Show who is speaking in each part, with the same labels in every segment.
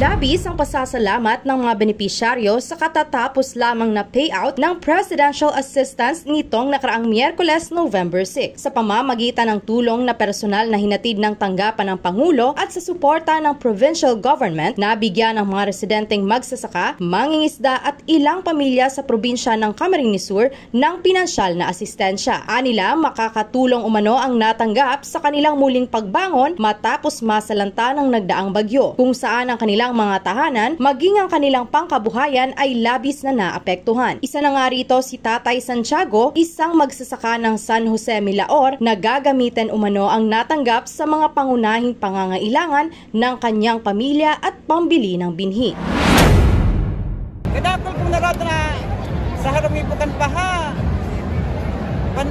Speaker 1: Labis ang pasasalamat ng mga benepisyaryo sa katatapos lamang na payout ng Presidential Assistance nitong nakaraang Miyerkules, November 6 sa pamamagitan ng tulong na personal na hinatid ng tanggapan ng Pangulo at sa suporta ng provincial government na bigyan ng mga residenteng magsasaka, mangingisda at ilang pamilya sa probinsya ng Camarines Sur ng pinansyal na asistensya. Anila makakatulong umano ang natanggap sa kanilang muling pagbangon matapos masalanta ng nagdaang bagyo kung saan ang kanilang mga tahanan maging ang kanilang pangkabuhayan ay labis na naapektuhan. Isa na nga rito si Tatay Santiago, isang magsasaka ng San Jose Milaor na gagamitin umano ang natanggap sa mga pangunahing pangangailangan ng kanyang pamilya at pambili ng binhi.
Speaker 2: Kadakol kong narado na sa ng ipukan paha. Pan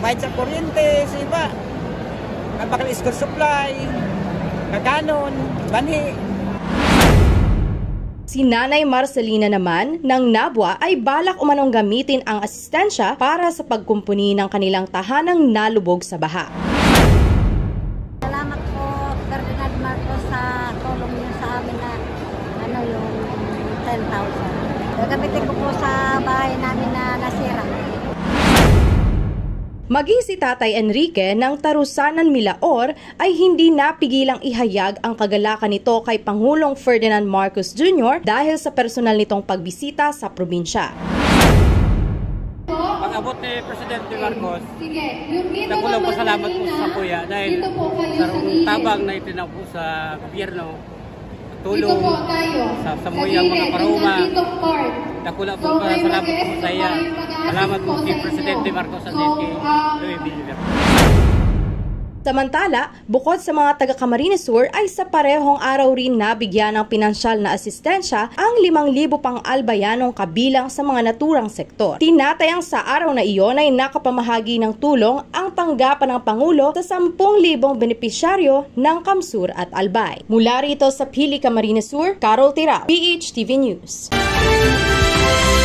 Speaker 2: bayad sa kuryente, sa iba. Kapakal supply, kaganon, banhi.
Speaker 1: Si Nanay Marcelina naman ng Nabwa ay balak umanong gamitin ang asistensya para sa pagkumpuni ng kanilang tahanang nalubog sa baha.
Speaker 3: Salamat po, Ferdinand Marcos, sa tulong niyo sa amin na ano yung 10,000. Gagamitin ko po sa
Speaker 1: Maging si Tatay Enrique ng Tarusanan Milaor ay hindi napigilang ihayag ang kagalakan nito kay Pangulong Ferdinand Marcos Jr. dahil sa personal nitong pagbisita sa probinsya.
Speaker 2: Pag-abot ni Presidente Marcos,
Speaker 4: naman
Speaker 2: pasalamat po sa kuya dahil
Speaker 4: dito po kayo
Speaker 2: sa tabang na itinaw po sa gobyerno,
Speaker 4: Dito
Speaker 2: tulong
Speaker 4: po tayo.
Speaker 2: sa
Speaker 4: Sa
Speaker 2: samuyang mga paruma. Nakula po para po sa iya.
Speaker 4: may mag-aasik
Speaker 2: Salamat po
Speaker 4: po inyo.
Speaker 2: Presidente Marcos at kay Louis Villar.
Speaker 1: Samantala, bukod sa mga taga Camarines Sur ay sa parehong araw rin nabigyan ng pinansyal na asistensya ang 5,000 pang albayanong kabilang sa mga naturang sektor. Tinatayang sa araw na iyon ay nakapamahagi ng tulong ang tanggapan ng Pangulo sa 10,000 benepisyaryo ng Kamsur at Albay. Mula rito sa Pili Camarines Sur, Carol Tirao, PHTV News. あ!